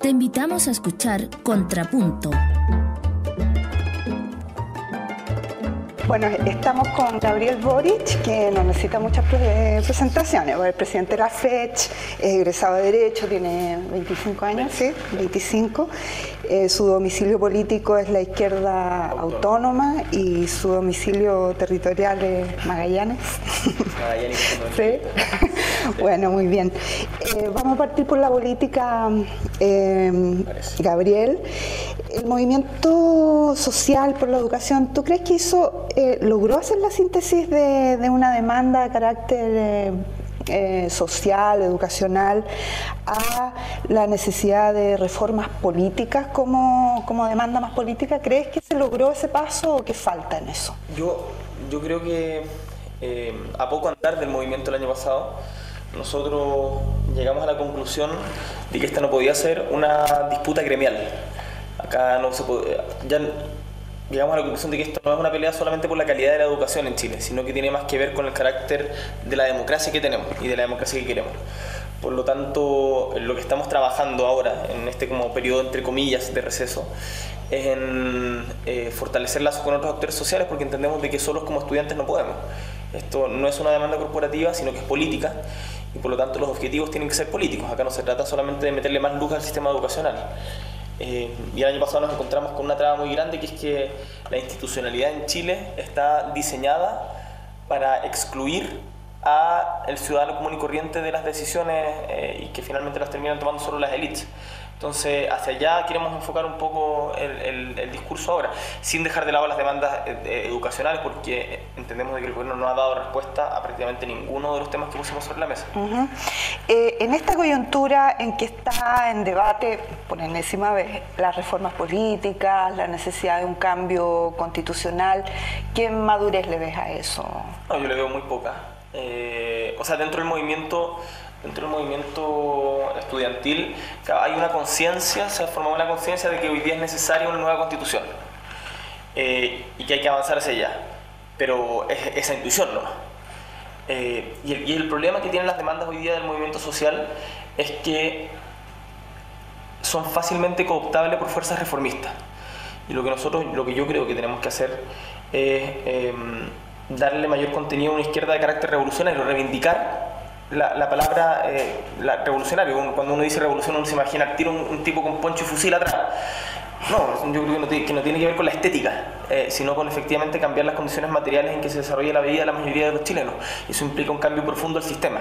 Te invitamos a escuchar Contrapunto Bueno, estamos con Gabriel Boric, que no necesita muchas presentaciones. el presidente de la FECH, egresado de Derecho, tiene 25 años, ¿sí? 25. Eh, su domicilio político es la izquierda autónoma y su domicilio territorial es Magallanes. Magallanes. sí. bueno, muy bien. Eh, vamos a partir por la política, eh, Gabriel. El movimiento social por la educación, ¿tú crees que eso eh, logró hacer la síntesis de, una demanda de carácter social, educacional, a la necesidad de reformas políticas como, como demanda más política? ¿Crees que se logró ese paso o qué falta en eso? Yo, yo creo que a poco andar del movimiento el año pasado, nosotros llegamos a la conclusión de que esta no podía ser una disputa gremial. Acá no se puede, ya llegamos a la conclusión de que esto no es una pelea solamente por la calidad de la educación en Chile, sino que tiene más que ver con el carácter de la democracia que tenemos y de la democracia que queremos. Por lo tanto, lo que estamos trabajando ahora, en este como periodo entre comillas de receso, es en eh, fortalecer lazos con otros actores sociales porque entendemos de que solos como estudiantes no podemos. Esto no es una demanda corporativa, sino que es política y por lo tanto los objetivos tienen que ser políticos. Acá no se trata solamente de meterle más luz al sistema educacional. Eh, y el año pasado nos encontramos con una traba muy grande que es que la institucionalidad en Chile está diseñada para excluir a el ciudadano común y corriente de las decisiones eh, y que finalmente las terminan tomando solo las élites. Entonces, hacia allá queremos enfocar un poco el, discurso ahora, sin dejar de lado las demandas eh, educacionales, porque entendemos que el gobierno no ha dado respuesta a prácticamente ninguno de los temas que pusimos sobre la mesa. Eh, en esta coyuntura en que está en debate, por enésima vez, las reformas políticas, la necesidad de un cambio constitucional, ¿qué madurez le ves a eso? No, yo le veo muy poca. Eh, o sea, dentro del movimiento dentro del movimiento estudiantil hay una conciencia, se ha formado una conciencia de que hoy día es necesaria una nueva constitución eh, y que hay que avanzar hacia allá. Pero es esa intuición no. Eh, y, el, y, el, problema que tienen las demandas hoy día del movimiento social es que son fácilmente cooptables por fuerzas reformistas. Y lo que nosotros, lo que yo creo que tenemos que hacer es em, darle mayor contenido a una izquierda de carácter revolucionario, reivindicar la, palabra eh, revolucionario. Cuando uno dice revolución, uno se imagina tiro un, tipo con poncho y fusil atrás. No, yo creo que no, tiene, que no tiene que ver con la estética, eh, sino con efectivamente cambiar las condiciones materiales en que se desarrolla la vida de la mayoría de los chilenos. Eso implica un cambio profundo del sistema.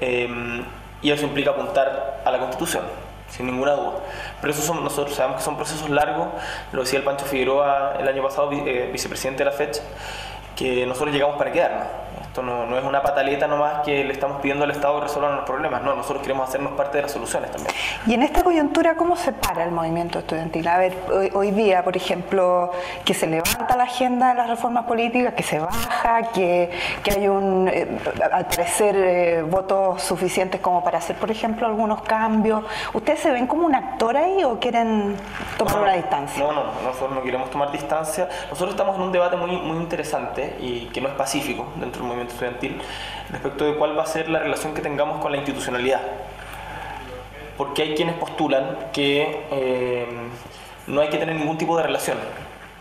Eh, y eso implica apuntar a la constitución, sin ninguna duda. Pero eso son, nosotros sabemos que son procesos largos, lo decía el Pancho Figueroa el año pasado, vicepresidente de la FECH, que nosotros llegamos para quedarnos. Esto no, es una pataleta nomás que le estamos pidiendo al Estado que resuelva los problemas, no, nosotros queremos hacernos parte de las soluciones también. Y en esta coyuntura, ¿cómo se para el movimiento estudiantil? A ver, hoy, día, por ejemplo, que se levanta la agenda de las reformas políticas, que se baja, que, hay un, eh, al parecer, eh, votos suficientes como para hacer, por ejemplo, algunos cambios. ¿Ustedes se ven como un actor ahí o quieren tomar una distancia? No, no, nosotros no queremos tomar distancia. Nosotros estamos en un debate muy, muy interesante y que no es pacífico dentro del movimiento estudiantil respecto de cuál va a ser la relación que tengamos con la institucionalidad. Porque hay quienes postulan que eh, no hay que tener ningún tipo de relación.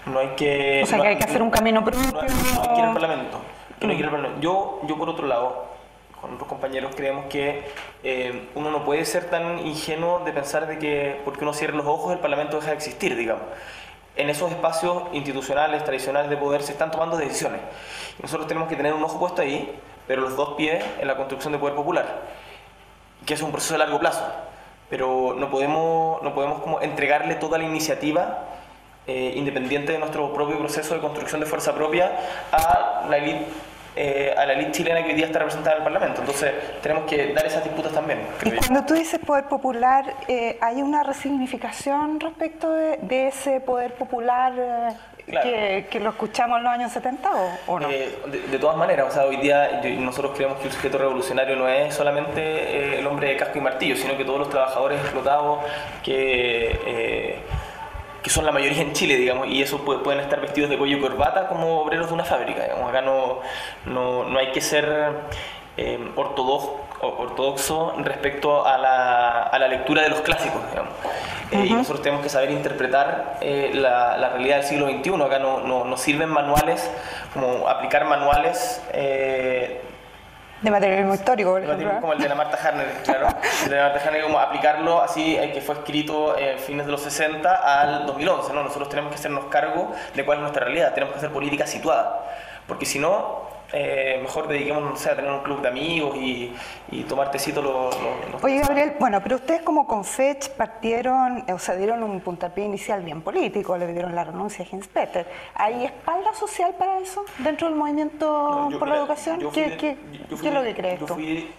No hay que, o sea, que hay que hacer un camino propio. No, hay que ir al Parlamento. Yo, yo, por otro lado, con otros compañeros creemos que eh, uno no puede ser tan ingenuo de pensar de que porque uno cierre los ojos el Parlamento deja de existir, digamos en esos espacios institucionales, tradicionales de poder, se están tomando decisiones. Nosotros tenemos que tener un ojo puesto ahí, pero los dos pies en la construcción de poder popular, que es un proceso de largo plazo. Pero no podemos, no podemos como entregarle toda la iniciativa eh, independiente de nuestro propio proceso de construcción de fuerza propia a la élite eh, a la elite chilena que hoy día está representada en el Parlamento. Entonces tenemos que dar esas disputas también. Y cuando tú dices poder popular, eh, ¿hay una resignificación respecto de, ese poder popular eh, que, lo escuchamos en los años 70 o, no? De, todas maneras, o sea, hoy día nosotros creemos que el sujeto revolucionario no es solamente el hombre de casco y martillo, sino que todos los trabajadores explotados que que son la mayoría en Chile, digamos, y eso pueden estar vestidos de cuello y corbata como obreros de una fábrica, digamos. Acá no, no, no hay que ser eh, ortodoxo, ortodoxo respecto a la, a la, lectura de los clásicos, digamos. Eh, y nosotros tenemos que saber interpretar eh, la, la, realidad del siglo XXI. Acá no, no, no sirven manuales, como aplicar manuales de materialismo histórico, por ejemplo. Como el de la Marta Harner, claro. el de la Marta Harner, como aplicarlo así, que fue escrito en fines de los 60 al 2011, ¿no? Nosotros tenemos que hacernos cargo de cuál es nuestra realidad, tenemos que hacer política situada. Porque si no, eh, mejor dediquemos a tener un club de amigos y, y tomar tecito los, Oye, Gabriel, bueno, pero ustedes como Confech partieron, o sea, dieron un puntapié inicial bien político, le dieron la renuncia a Heinz Peter. ¿Hay espalda social para eso dentro del movimiento por la educación? ¿Qué, qué, es lo que crees yo fui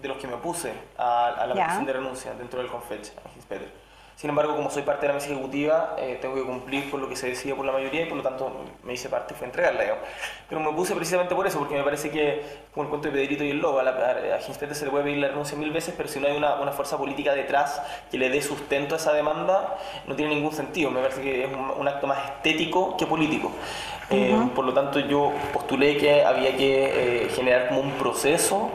de los que me opuse a, la petición de renuncia dentro del Confech, a Peter. Sin embargo, como soy parte de la mesa ejecutiva, eh, tengo que cumplir con lo que se decía por la mayoría y por lo tanto me hice parte fue entregarla. Digamos. Pero me puse precisamente por eso, porque me parece que, como el cuento de Pedrito y el Lobo, a, la, a se le puede pedir la renuncia mil veces, pero si no hay una, una, fuerza política detrás que le dé sustento a esa demanda, no tiene ningún sentido. Me parece que es un, acto más estético que político. Eh, por lo tanto, yo postulé que había que eh, generar como un proceso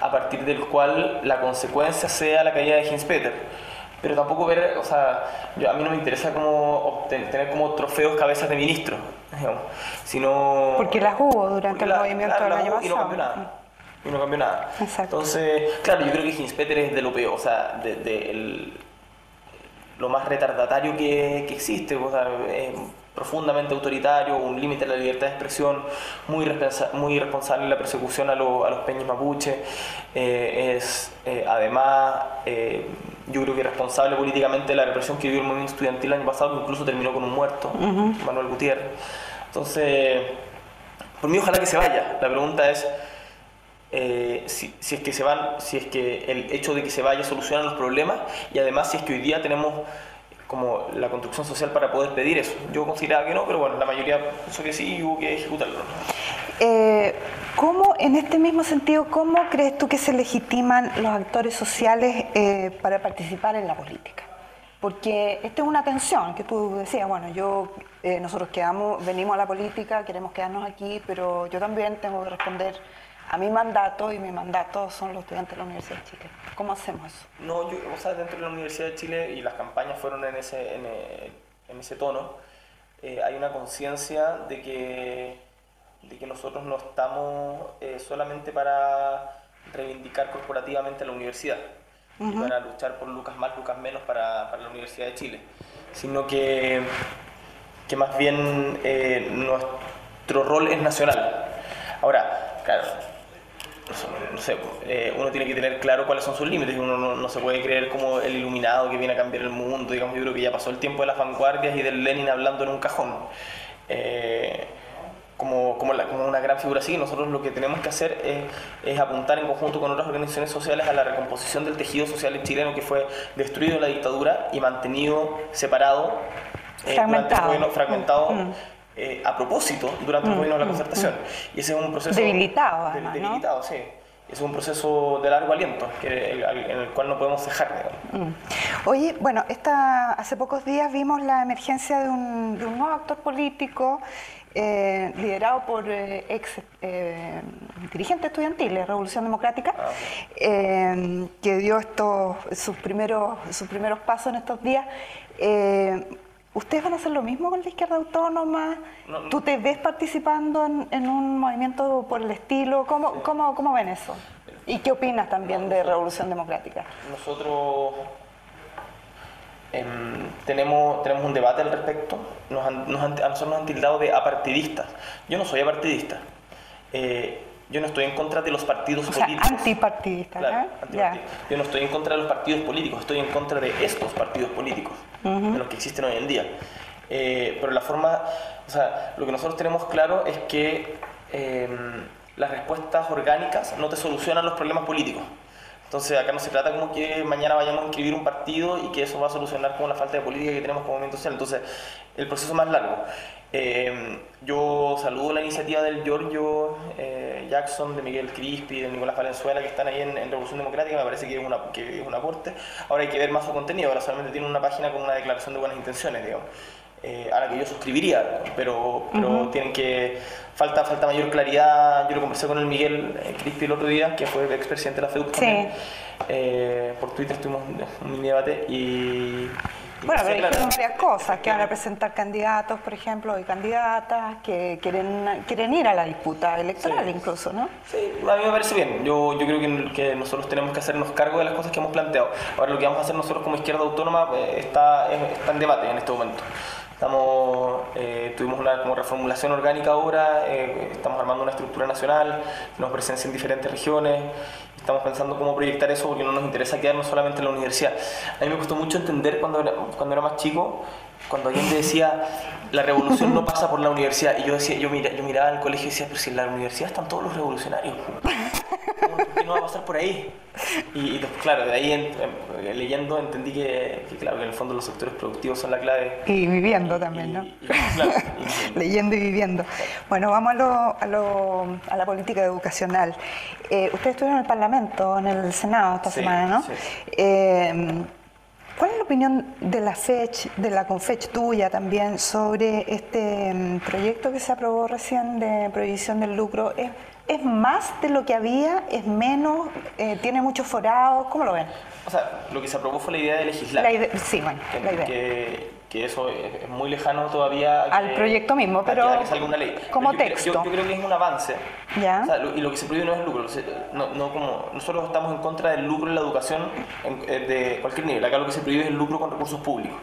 a partir del cual la consecuencia sea la caída de Hinspeter pero tampoco ver, o sea, yo, a mí no me interesa como tener como trofeos cabezas de ministro, digamos, sino... Porque las hubo durante el movimiento del año pasado. Y no cambió nada. Y no cambió nada. Exacto. Entonces, claro, yo creo que Hinspeter es de lo peor, o sea, de, de el, lo más retardatario que, que existe, o sea, profundamente autoritario, un límite a la libertad de expresión, muy, muy irresponsable en la persecución a, a los peñas mapuche, eh, es eh, además eh, yo creo que responsable políticamente de la represión que vivió el movimiento estudiantil el año pasado, que incluso terminó con un muerto, Manuel Gutiérrez. Entonces, por mí ojalá que se vaya. La pregunta es si, si, es que se van, si es que el hecho de que se vaya soluciona los problemas y además si es que hoy día tenemos como la construcción social para poder pedir eso. Yo consideraba que no, pero bueno, la mayoría pensó que sí y hubo que ejecutarlo. Eh, ¿Cómo, en este mismo sentido, cómo crees tú que se legitiman los actores sociales eh, para participar en la política? Porque esta es una tensión que tú decías, bueno, yo, eh, nosotros quedamos, venimos a la política, queremos quedarnos aquí, pero yo también tengo que responder a mi mandato y mi mandato son los estudiantes de la Universidad de Chile. ¿Cómo hacemos eso? No, yo, o sea, dentro de la Universidad de Chile y las campañas fueron en ese, en, eh, ese tono, eh, hay una conciencia de que, de que nosotros no estamos eh, solamente para reivindicar corporativamente la universidad y para luchar por lucas más, lucas menos para, para, la Universidad de Chile, sino que, que más bien nuestro rol es nacional. Ahora, claro, no sé, eh, uno tiene que tener claro cuáles son sus límites, uno no, se puede creer como el iluminado que viene a cambiar el mundo, digamos, yo creo que ya pasó el tiempo de las vanguardias y del Lenin hablando en un cajón. Eh, como, como, como, una gran figura así, nosotros lo que tenemos que hacer es, es, apuntar en conjunto con otras organizaciones sociales a la recomposición del tejido social chileno que fue destruido en la dictadura y mantenido separado, eh, fragmentado, fragmentado mm. Eh, a propósito durante el mm, gobierno de la mm, concertación. Mm. Y ese es un proceso... Debilitado, Debilitado, sí. Es un proceso de largo aliento que, en el cual no podemos dejar. Oye, bueno, esta, hace pocos días vimos la emergencia de un, de un nuevo actor político eh, liderado por eh, ex eh, dirigentes estudiantiles, Revolución Democrática, ah, que dio estos, sus, primeros, sus primeros pasos en estos días. ¿Ustedes van a hacer lo mismo con la izquierda autónoma? ¿Tú te ves participando en, un movimiento por el estilo? ¿Cómo, cómo, cómo ven eso? ¿Y qué opinas también de Revolución Democrática? Nosotros em, tenemos, tenemos un debate al respecto. Nos han, nos han, a nosotros nos han tildado de apartidistas. Yo no soy apartidista. Eh, yo no estoy en contra de los partidos o políticos. Antipartidista, claro, Yo no estoy en contra de los partidos políticos, estoy en contra de estos partidos políticos, de los que existen hoy en día. Eh, pero la forma, o sea, lo que nosotros tenemos claro es que em, las respuestas orgánicas no te solucionan los problemas políticos. Entonces acá no se trata como que mañana vayamos a inscribir un partido y que eso va a solucionar como la falta de política que tenemos como movimiento social. Entonces el proceso es más largo. Eh, yo saludo la iniciativa del Giorgio eh, Jackson, de Miguel Crispi, de Nicolás Valenzuela, que están ahí en, Revolución Democrática, me parece que es, una, que es un aporte. Ahora hay que ver más su contenido, ahora solamente tiene una página con una declaración de buenas intenciones, digamos. Eh, a la que yo suscribiría, pero, pero tienen que falta, falta mayor claridad. Yo lo conversé con el Miguel eh, Crispi el otro día, que fue expresidente de la FEDUC también. Eh, por Twitter tuvimos un mini debate y... Bueno, pero dijeron varias cosas, que van a presentar candidatos, por ejemplo, y candidatas que quieren, quieren ir a la disputa electoral incluso, ¿no? Sí, a mí me parece bien. Yo, yo creo que, que, nosotros tenemos que hacernos cargo de las cosas que hemos planteado. Ahora lo que vamos a hacer nosotros como izquierda autónoma eh, está, está en debate en este momento. Estamos, eh, tuvimos una como reformulación orgánica ahora, eh, estamos armando una estructura nacional, nos presencia en diferentes regiones, estamos pensando cómo proyectar eso porque no nos interesa quedarnos solamente en la universidad. A mí me costó mucho entender cuando era, cuando era más chico, cuando alguien decía la revolución no pasa por la universidad y yo decía, yo, mira, yo miraba al colegio y decía, pero si en la universidad están todos los revolucionarios, ¿por qué no va a pasar por ahí? Y, claro, de ahí leyendo entendí que, claro, que en el fondo los sectores productivos son la clave. Y viviendo también, ¿no? leyendo y viviendo. Bueno, vamos a, lo, a, lo, a la política educacional. Eh, ustedes estuvieron en el Parlamento, en el Senado esta semana, ¿no? Eh, ¿Cuál es la opinión de la FECH, de la CONFECH tuya también, sobre este mm, proyecto que se aprobó recién de prohibición del lucro? ¿Es, es más de lo que había? ¿Es menos? Eh, ¿Tiene muchos forados? ¿Cómo lo ven? O sea, lo que se aprobó fue la idea de legislar. sí, bueno, la idea. Que, que eso es muy lejano todavía al proyecto mismo, pero a que salga una ley. como yo, texto. Yo, creo que es un avance. ¿Ya? y lo que se prohíbe no es el lucro. No, no, como, nosotros estamos en contra del lucro en la educación eh, de cualquier nivel. Acá lo que se prohíbe es el lucro con recursos públicos.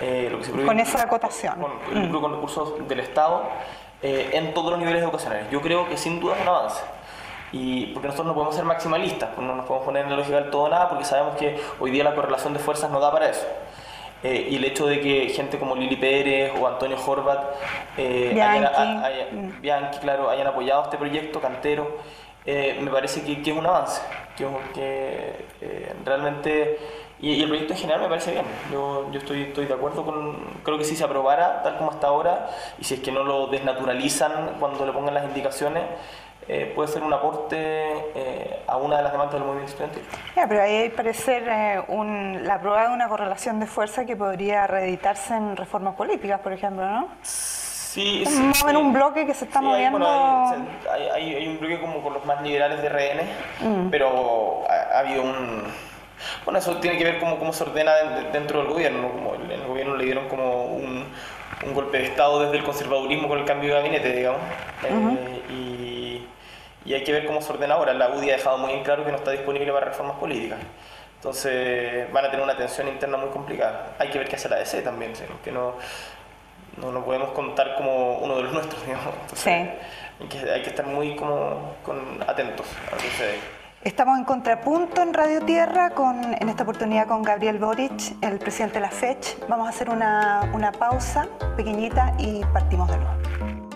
Eh, con esa acotación. Con, el lucro con recursos del Estado eh, en todos los niveles educacionales. Yo creo que sin duda es un avance. Y porque nosotros no podemos ser maximalistas, pues no nos podemos poner en la lógica del todo nada, porque sabemos que hoy día la correlación de fuerzas no da para eso. Eh, y el hecho de que gente como Lili Pérez o Antonio Horvat, eh, Bianchi. Hayan, claro, hayan apoyado este proyecto cantero, eh, me parece que, es un avance, que, que realmente, y, el proyecto en general me parece bien, yo, yo estoy, estoy de acuerdo con, creo que si se aprobara tal como hasta ahora, y si es que no lo desnaturalizan cuando le pongan las indicaciones, eh, puede ser un aporte eh, a una de las demandas del movimiento estudiantil. Ya, pero ahí hay parecer eh, un, la prueba de una correlación de fuerza que podría reeditarse en reformas políticas, por ejemplo, ¿no? Sí, sí, sí. un bloque que se está moviendo. hay, hay, un bloque como con los más liberales de RN, mm. pero ha, habido un. Bueno, eso tiene que ver cómo, cómo se ordena dentro del gobierno. Como el, el gobierno le dieron como un, un, golpe de Estado desde el conservadurismo con el cambio de gabinete, digamos. y y hay que ver cómo se ordena ahora. La UDI ha dejado muy en claro que no está disponible para reformas políticas. Entonces van a tener una tensión interna muy complicada. Hay que ver qué hace la DC también, que no, no, podemos contar como uno de los nuestros. sí. hay, que, hay que estar muy como, con, atentos a lo que sucede. Estamos en contrapunto en Radio Tierra, con, en esta oportunidad con Gabriel Boric, el presidente de la FECH. Vamos a hacer una, una pausa pequeñita y partimos de nuevo.